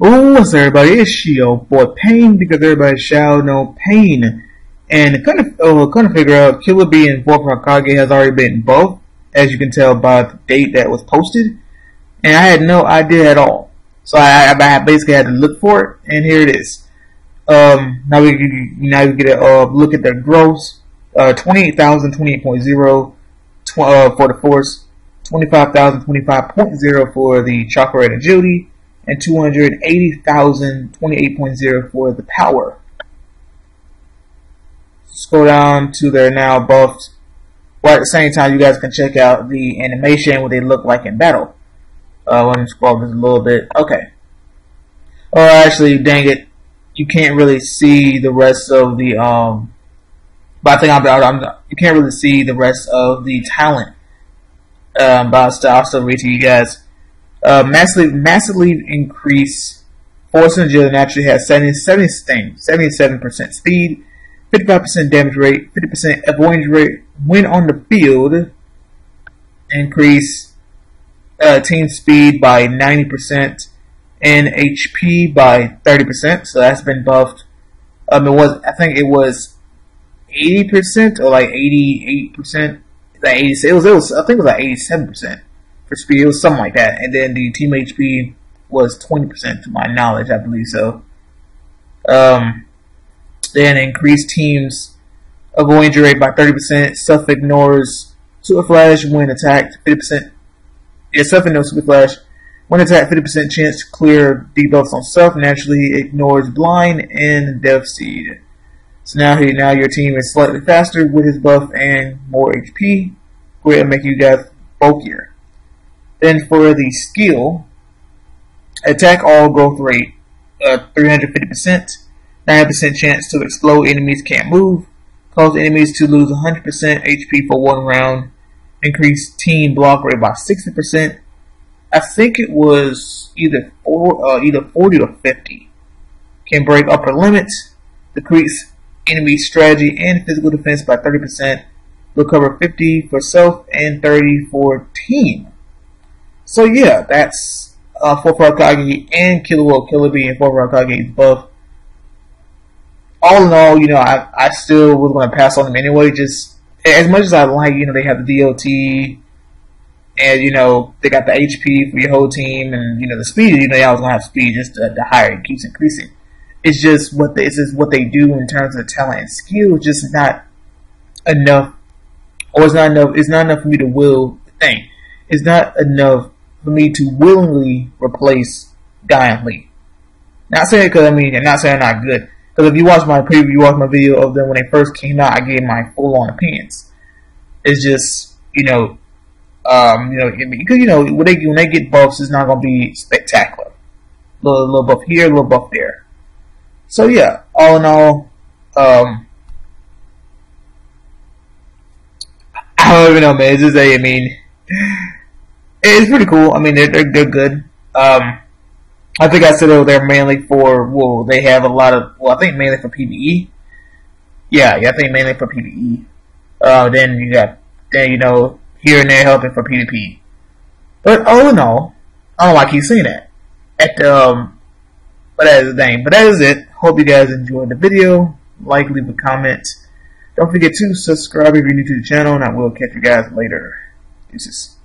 Ooh, what's everybody? It's your boy Pain because everybody shall know pain. And of uh, kind of figure out Killer Bee and Fourth Raikage has already been both, as you can tell by the date that was posted. And I had no idea at all. So I, I basically had to look for it, and here it is. Um, now we now we get a uh, look at the gross. Uh, 28,000, 28.0 uh, for the force, 25,000, 25.0 for the chakra and agility, and 280,000, 28.0 for the power. Scroll down to their now buffed. Well, at the same time, you guys can check out the animation, what they look like in battle. Uh, let me scroll this a little bit. Okay. Oh, actually, dang it, you can't really see the rest of the um. But I think I'm, I'm you can't really see the rest of the talent. Um, but I'll still, I'll still read to you guys. Uh, massively, massively increase force and agility naturally has 70, 77% speed, 55% damage rate, 50% avoidance rate when on the field. Increase uh, team speed by 90% and HP by 30%. So that's been buffed. Um, it was, I think it was 80% or like 88%. Like 80, it was, it was, I think it was like 87% speed. It was something like that. And then the team HP was 20% to my knowledge, I believe so. Um, then increased teams avoid injury rate by 30%. Stuff ignores super flash when attacked 50%. Yeah, stuff ignores super flash when attacked 50% chance to clear debuffs on self. Naturally ignores blind and death seed. So now he now your team is slightly faster with his buff and more HP. Ahead and make you guys bulkier. Then for the skill, attack all growth rate, uh, 350%, 9% chance to explode enemies can't move, cause enemies to lose 100% HP for one round, increase team block rate by 60%. I think it was either four, uh, either 40 or 50. Can break upper limits, decrease enemy strategy and physical defense by 30%, recover 50 for self and 30 for team. So yeah, that's uh, Fourth Raikage and Killer Bee and Fourth Raikage buff. All in all, you know, I, I still was going to pass on them anyway. Just as much as I like, you know, they have the DOT and you know they got the HP for your whole team and you know the speed. You know, they always to have speed. Just the, the higher it keeps increasing. It's just what they, it's just what they do in terms of talent and skill. Just not enough, or it's not enough. It's not enough for me to will the thing. It's not enough for me to willingly replace Guy Lee. Not saying because I mean, I'm not saying not good. Because if you watch my preview, you watch my video of them when they first came out, I gave my full on opinions. It's just you know, um, you know, because you know when they when they get buffs, it's not gonna be spectacular. Little little buff here, little buff there. So yeah, all in all, um, I don't even know, man. It's just a, I mean, it's pretty cool. I mean, they're they're, good. Um, I think I said oh, they're mainly for well, they have a lot of well, I think mainly for PVE. Yeah, yeah, I think mainly for PVE. Uh, then you got then you know here and there helping for PvP. But all in all, I don't I keep saying that. At the, um, but that is the thing. But that is it. Hope you guys enjoyed the video. Like, leave a comment. Don't forget to subscribe if you're new to the channel, and I will catch you guys later. Deuces.